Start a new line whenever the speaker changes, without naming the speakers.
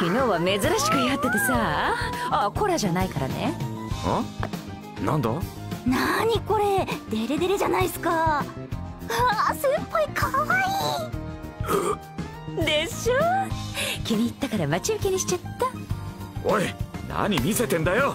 昨日は珍しくやっててさ。あコラじゃないからね。
あ？なんだ？
なにこれ？デレデレじゃないっすか。あ先輩かわ
いい。でしょ？気に入ったから待ち受けにしちゃった。
おい何見せてんだよ。